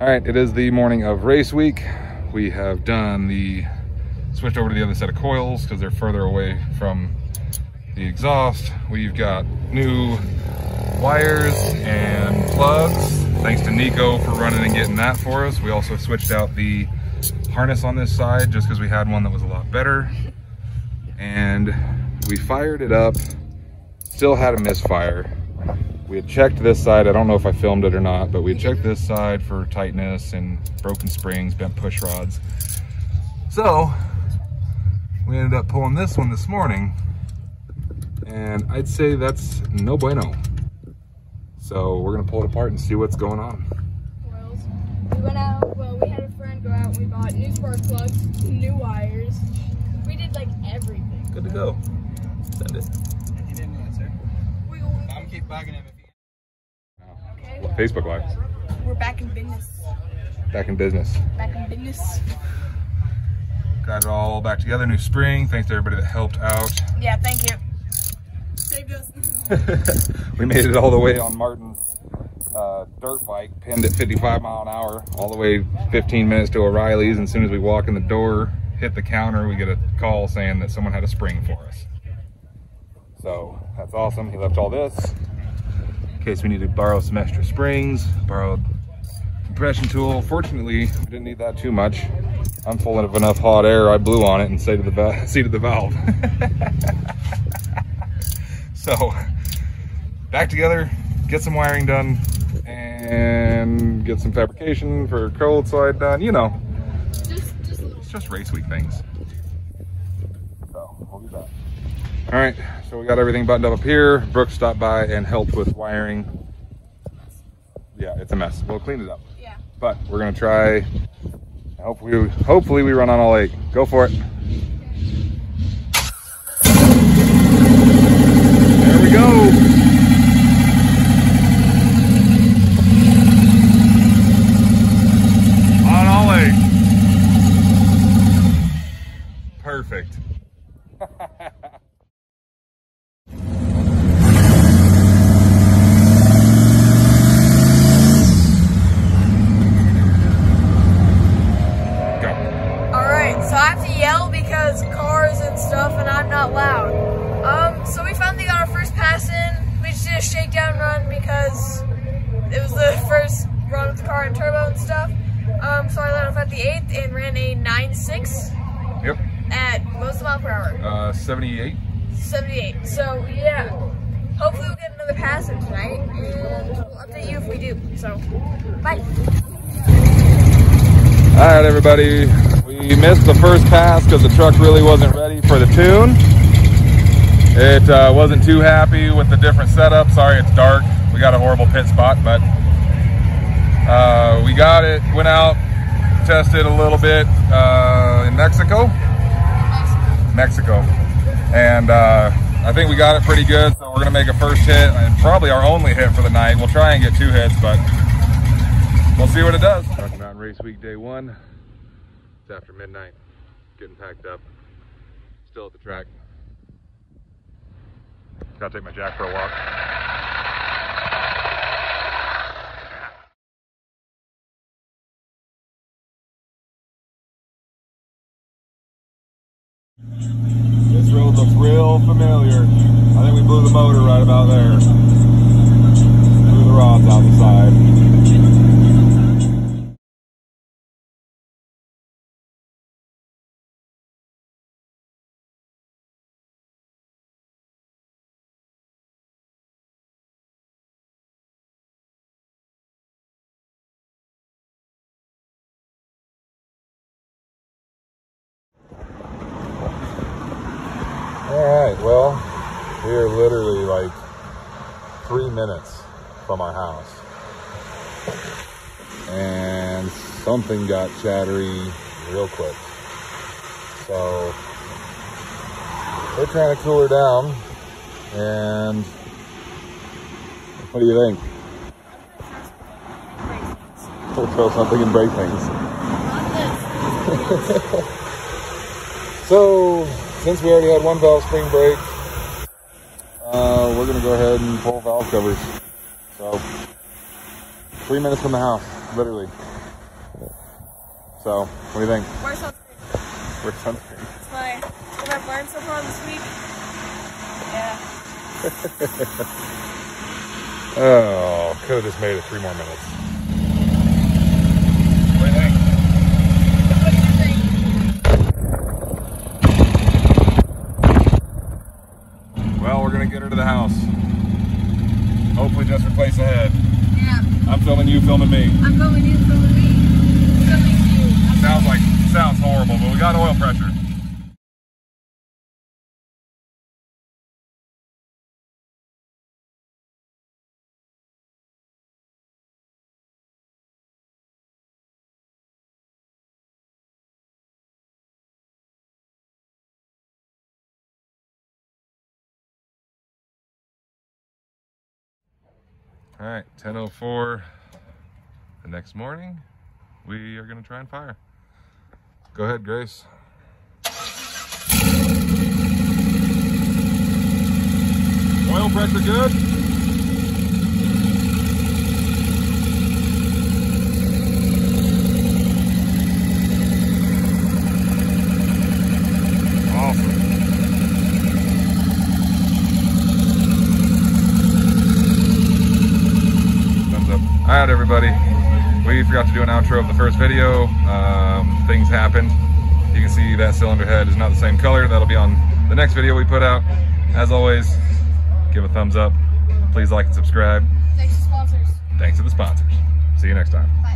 All right, it is the morning of race week. We have done the, switched over to the other set of coils because they're further away from the exhaust. We've got new wires and plugs. Thanks to Nico for running and getting that for us. We also switched out the harness on this side just because we had one that was a lot better. And we fired it up, still had a misfire. We had checked this side. I don't know if I filmed it or not, but we had checked this side for tightness and broken springs, bent push rods. So we ended up pulling this one this morning and I'd say that's no bueno. So we're gonna pull it apart and see what's going on. We went out, well, we had a friend go out and we bought new spark plugs, new wires. We did like everything. Good to go. Send it. He didn't answer. We, I'm keep bugging him if he okay. Facebook Live. We're back in business. Back in business. Back in business. Got it all back together. New spring. Thanks to everybody that helped out. Yeah, thank you. Saved us. we made it all the way on Martin's uh, dirt bike, pinned at 55 mile an hour, all the way 15 minutes to O'Reilly's. And as soon as we walk in the door, hit the counter, we get a call saying that someone had a spring for us. So that's awesome. He left all this in case we need to borrow some extra springs, borrowed compression tool. Fortunately, we didn't need that too much. I'm full of enough hot air. I blew on it and seated the, seated the valve. so back together, get some wiring done, and get some fabrication for cold side done. You know, Just, just it's just race week things. So we'll be back. All right, so we got everything buttoned up up here. Brooke stopped by and helped with wiring. Yeah, it's a mess. We'll clean it up. yeah. But we're gonna try. Hopefully, hopefully we run on all eight. Go for it. There we go. On all eight. Perfect. because cars and stuff and I'm not loud. Um, so we finally got our first pass in. We just did a shakedown run because it was the first run with the car and turbo and stuff. Um, so I let off at the 8th and ran a 9.6 Yep. at most of mile per hour. Uh, 78. 78. So yeah, hopefully we'll get another pass in tonight and we'll update you if we do. So, bye. All right, everybody. We missed the first pass because the truck really wasn't ready for the tune. It uh, wasn't too happy with the different setup. Sorry, it's dark. We got a horrible pit spot, but uh, we got it. Went out, tested a little bit uh, in Mexico. Mexico. And uh, I think we got it pretty good. So we're gonna make a first hit and probably our only hit for the night. We'll try and get two hits, but we'll see what it does. Rocky Mountain Race Week Day One. It's after midnight. Getting packed up. Still at the track. Gotta take my jack for a walk. This road looks real familiar. I think we blew the motor right about there. Right, well, we are literally like three minutes from our house. And something got chattery real quick. So we're trying to cool her down. And what do you think? We'll throw something and break things. So, since we already had one valve spring break, uh, we're gonna go ahead and pull valve covers. So, three minutes from the house, literally. So, what do you think? Where's something? We're sunscreen. It's my what I've learned so far this week. Yeah. Oh, could have just made it three more minutes. What do you think? What do you think? Well, we're gonna get her to the house. Hopefully, just replace a head. Yeah. I'm filming you, filming me. I'm filming you, filming me. Filming you. Sounds like sounds horrible, but we got oil pressure. All right, 10:04. The next morning, we are gonna try and fire. Go ahead, Grace. Oil pressure good? All right, everybody. We forgot to do an outro of the first video. Um, things happened. You can see that cylinder head is not the same color. That'll be on the next video we put out. As always, give a thumbs up. Please like and subscribe. Thanks to sponsors. Thanks to the sponsors. See you next time. Bye.